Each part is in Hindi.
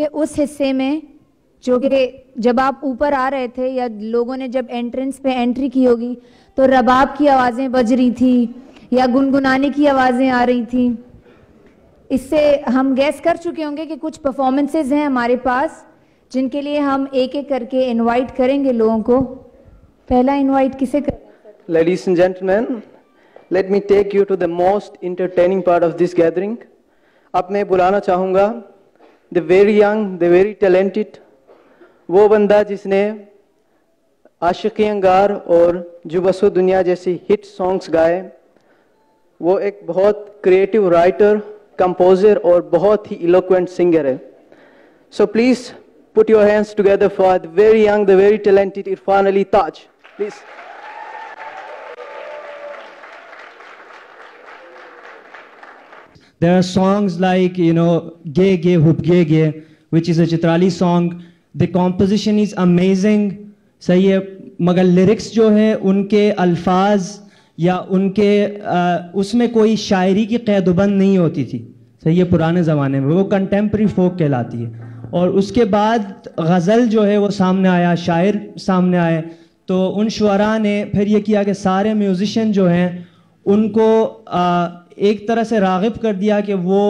कि उस हिस्से में जो कि जब आप ऊपर आ रहे थे या लोगों ने जब एंट्रेंस पे एंट्री की होगी तो रबाब की आवाज़ें बज रही थी या गुनगुनाने की आवाज़ें आ रही थी इससे हम गैस कर चुके होंगे कि कुछ परफॉर्मेंसेज हैं हमारे पास जिनके लिए हम एक एक करके इनवाइट करेंगे लोगों को पहला इनवाइट किसे कर ladies and gentlemen, let me take you to the most entertaining part of this gathering. अब मैं बुलाना चाहूँगा the very young, the very talented, वो बंदा जिसने आशिकी अंगार और जुबसो दुनिया जैसी हिट सॉन्ग्स गाए वो एक बहुत क्रिएटिव राइटर कंपोजर और बहुत ही इलोक्वेंट सिंगर है। So please put your hands together for the very young the very talented Irfan Ali Taj please There are songs like, you know, Ge Ge Hup Ge Ge, which is a Chitrali song. The composition is amazing. सही है मगर लिरिक्स जो है उनके अल्फाज या उनके उसमें कोई शायरी की कैदबंद नहीं होती थी सही है पुराने ज़माने में वो कंटेम्प्रेरी फोक कहलाती है और उसके बाद गज़ल जो है वो सामने आया शायर सामने आए तो उन शुरा ने फिर ये किया कि सारे म्यूज़िशन जो हैं उनको एक तरह से रागब कर दिया कि वो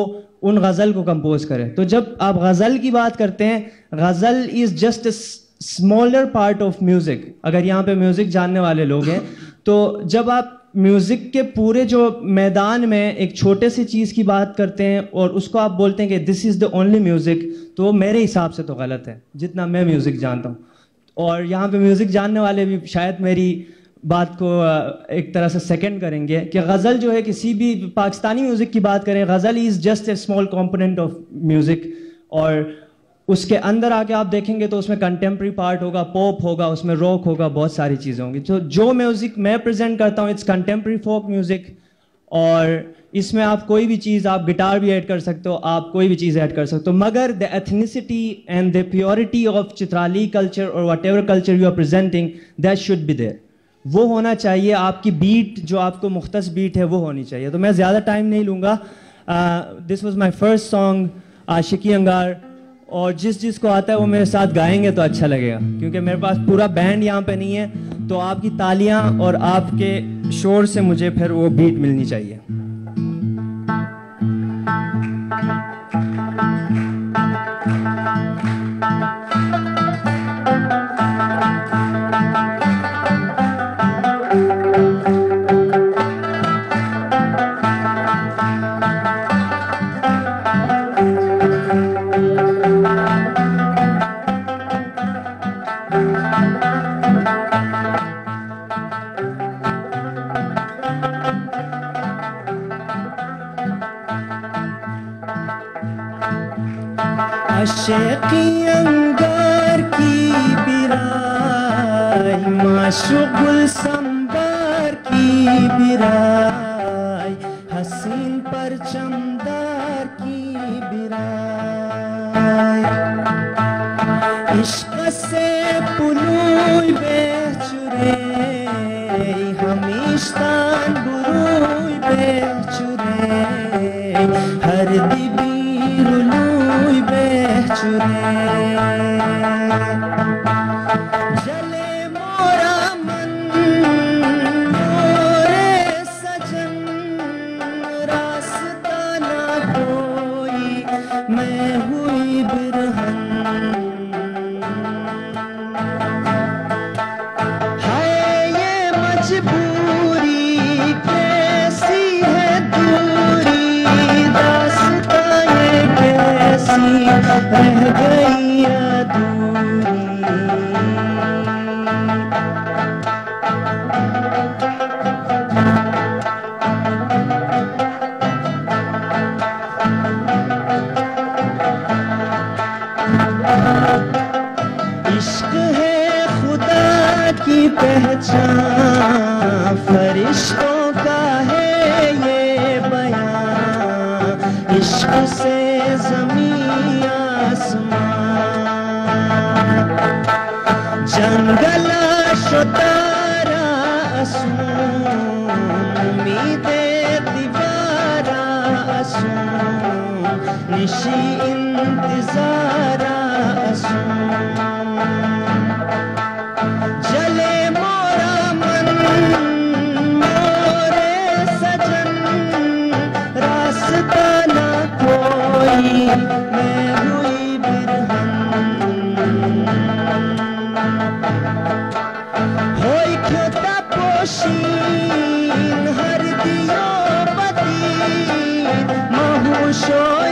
उन गज़ल को कंपोज करें। तो जब आप गज़ल की बात करते हैं, ghazal is just smaller part of music अगर यहाँ पे म्यूज़िक जानने वाले लोग हैं तो जब आप म्यूज़िक के पूरे जो मैदान में एक छोटे सी चीज़ की बात करते हैं और उसको आप बोलते हैं कि this is the only music तो वो मेरे हिसाब से तो गलत है, जितना मैं म्यूज़िक जानता हूँ। और यहाँ पे म्यूज़िक जानने वाले भी शायद मेरी बात को एक तरह से सेकंड करेंगे कि गज़ल जो है किसी भी पाकिस्तानी म्यूज़िक की बात करें, ghazal is just a small component of music और उसके अंदर आके आप देखेंगे तो उसमें कंटेम्प्रेरी पार्ट होगा पॉप होगा, उसमें रॉक होगा, बहुत सारी चीज़ें होंगी। तो जो म्यूज़िक मैं प्रेजेंट करता हूँ इट्स कंटेम्प्रेरी फोक म्यूज़िक और इसमें आप कोई भी चीज़, आप गिटार भी ऐड कर सकते हो, आप कोई भी चीज़ ऐड कर सकते हो। मगर the ethnicity and the purity of Chitrali culture और whatever culture you are presenting that should be there वो होना चाहिए, आपकी बीट जो आपको मुख्त बीट है, वो होनी चाहिए। तो मैं ज़्यादा टाइम नहीं लूँगा। This was my first song Aashiqui Angaar. और जिस जिस को आता है, वो मेरे साथ गाएँगे तो अच्छा लगेगा। क्योंकि मेरे पास पूरा बैंड यहाँ पे नहीं है तो आपकी तालियाँ और आपके शोर से मुझे फिर वो बीट मिलनी चाहिए। आशिकी माशुगुल संबार की बिराई, हसीन पर चमदार की बिराई। इश्क से पुलुई बेचुरे हमीश्तान बुरुई बेचुरे, हर दिबीरुलुई बेचुरे। जले ऋषि इंतजारा जले मोरा मन, मोरे सजन, रास्ता ना कोई, मैं हुई बिरहन। हर दियो पति महू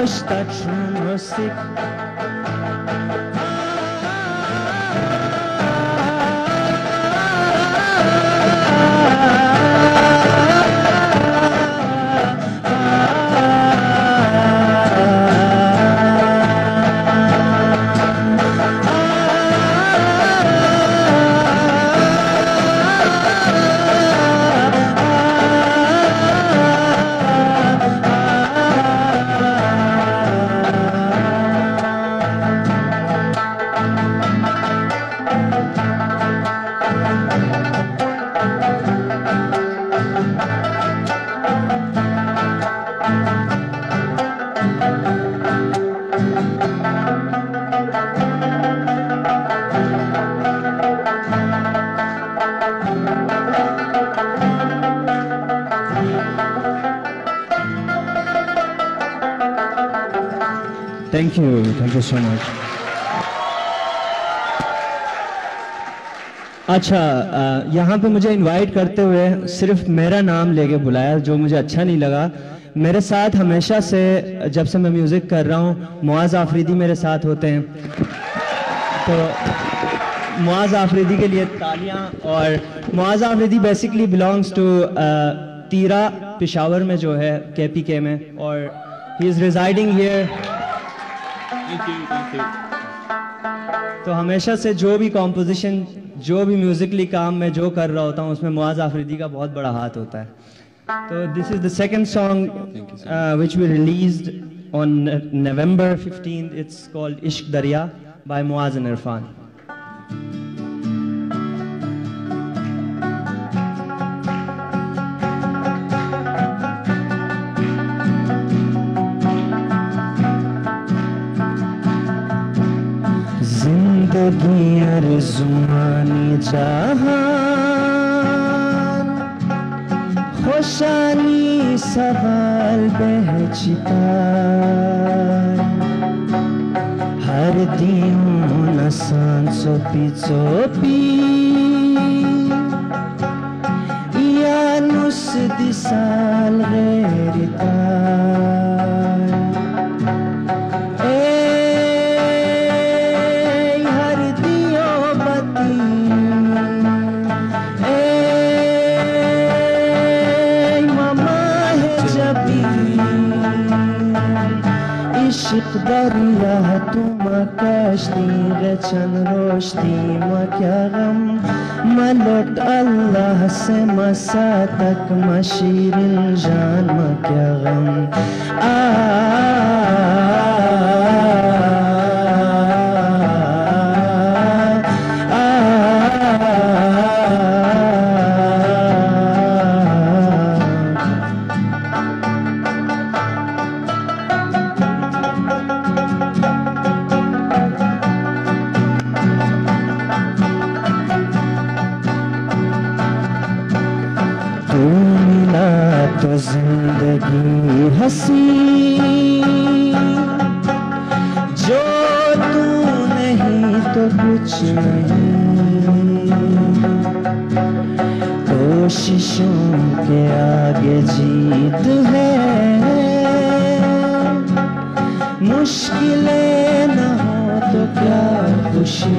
hoş taçını sik thank you thank you so much अच्छा यहाँ पे मुझे इनवाइट करते हुए सिर्फ़ मेरा नाम लेके बुलाया, जो मुझे अच्छा नहीं लगा। मेरे साथ हमेशा से, जब से मैं म्यूज़िक कर रहा हूँ, मुआज आफरीदी मेरे साथ होते हैं। तो मुआज आफरीदी के लिए तालियाँ, और Muaz Afridi basically belongs to Tirah Peshawar में जो है के पी के में, और ही इज़ रिजाइडिंग हियर तो हमेशा से जो भी कॉम्पोजिशन जो भी म्यूजिकली काम मैं जो कर रहा होता हूँ उसमें मुआज आफरीदी का बहुत बड़ा हाथ होता है। तो this is the second song which we release on November fifteen it's called Ishq Dariya by Muaz and Irfan अर्जुमानी जहान। खुशाली सवाल बहचिता हर दियों नसान चोपी चोपी दरिया तुम कश्ती रचन रोशनी माँ क्या गम मैं लौट अल्लाह से मसा तक मशीरिन जान माँ क्या तू मिला तो ज़िंदगी हसी। जो तू नहीं तो कुछ कोशिशों के आगे जीत है। मुश्किलें न हो तो क्या खुशी।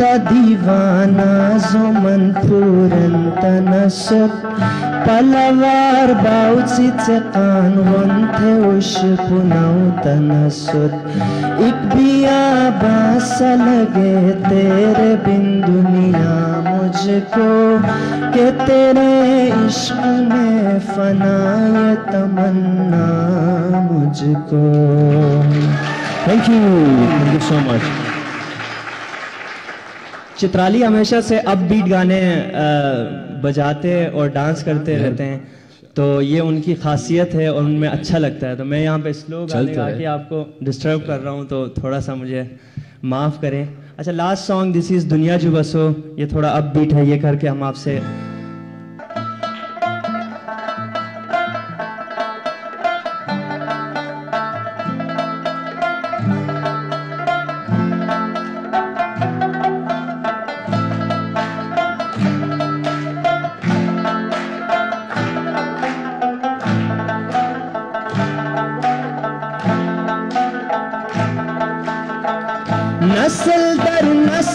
का दीवाना जो मन पूरन तनसु पलवार बाउची चकान वन थे उश पुनाउ तनसु एक बिया बास लगे तेरे बिन दुनिया मुझको, के तेरे इश्क में फनाय तमन्ना मुझको Thank you. Thank you so much. Chitrali हमेशा से अब बीट गाने बजाते और डांस करते रहते हैं। तो ये उनकी खासियत है और उनमें अच्छा लगता है। तो मैं यहाँ पे स्लो गाने चलता गा के आपको डिस्टर्ब कर रहा हूँ तो थोड़ा सा मुझे माफ़ करें। अच्छा लास्ट सॉन्ग दिस इज़ दुनिया जो बसो ये थोड़ा अब बीट है ये करके हम आपसे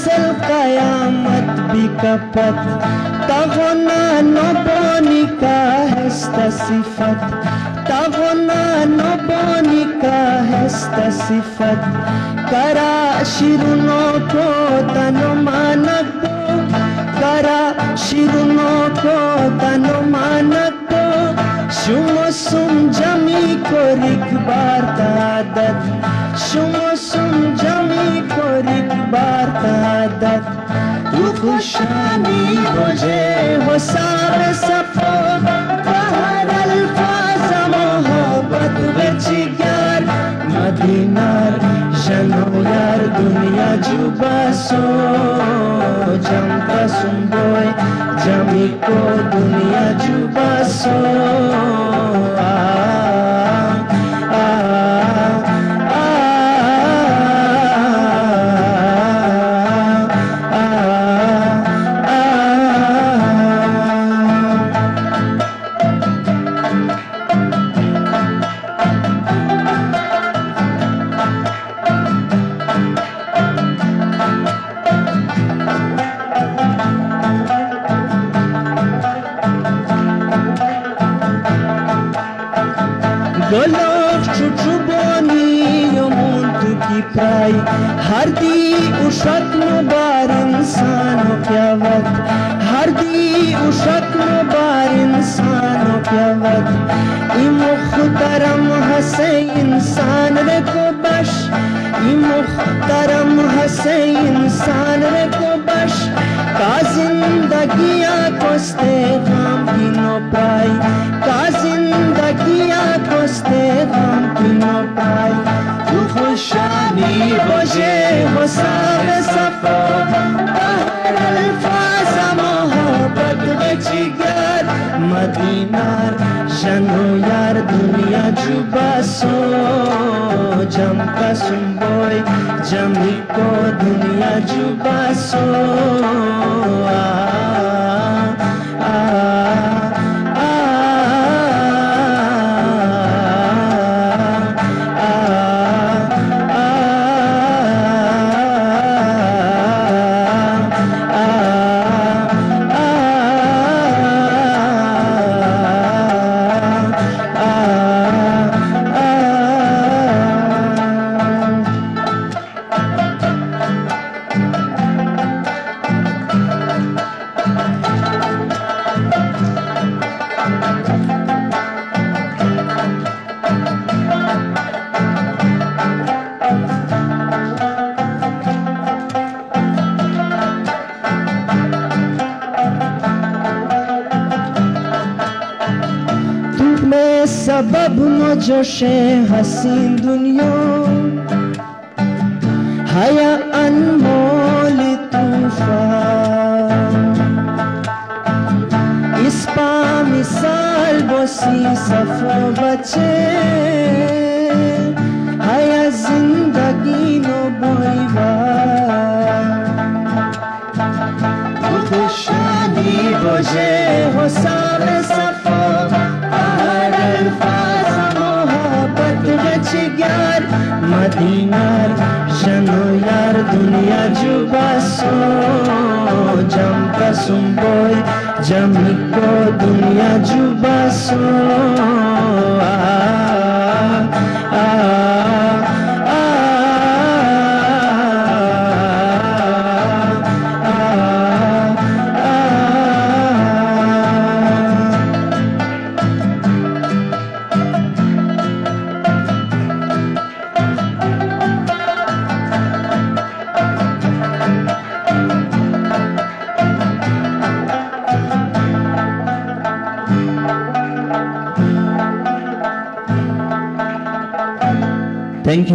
नस्ल कयामत बिकपत तगोना नबोनिका हस्त सिफत तगोना नबोनिका हस्त सिफत। करा शिरुनो को तनु मानको करा शिरुनो को तनु मानको शुमो सुम जमी को रिकबार तादत तादत तू खुशानी मुझे हो सार सफो बाहर अल्फाज मोहब्बत विच यार मदीनार जनो यार दुनिया जुबासो जम कसुम बोय जमी को दुनिया जुबासो आ, yomuntu ki prai हर दी उशक मुबार इंसान क्या वक्त हर दी उशक मुबार इंसान क्या वक्त ई हसे इंसान रे को बश। ई मुख्तरम हसे इंसान रे को बश। का जिंदगियाँ कोस्ते गाम की नो पाई। का जिंदगियाँ कोस्ते गाम की नो पाई तू खुशानी मुझे हो सार सफो बाहर अल्फाज मोहब्बत विच यार मदीनार जनो यार दुनिया जुबासो जम कसुम बोय जमी को दुनिया जुबासो आ, सबब न जोशे हसीन दुनिया। हया अनमोल तूफ़ान। इस पा मिसाल बोसी सफो बचे। हया ज़िंदगी नो बोईवा खुशानी बोझे हो सामे सफो मदीनार शनो यार दुनिया जुबासो जम कसुम बोy जमिको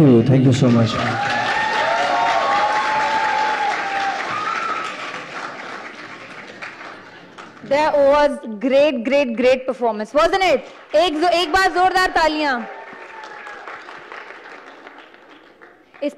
you, thank you so much. That was great, great, great performance, wasn't it? एक जो एक बार जोरदार तालियां इस